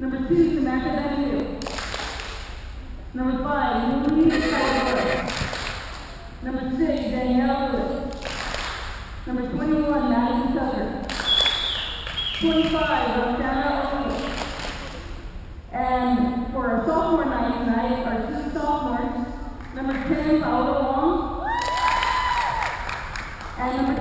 Number two, Samantha Benfield. Number five, Louise Tyler. Number six, Danielle Lewis. Number twenty-one, Madison Tucker. Twenty-five, Roxana O'Neill. And for our sophomore night tonight, our two sophomores, number ten, Paola Wong. And number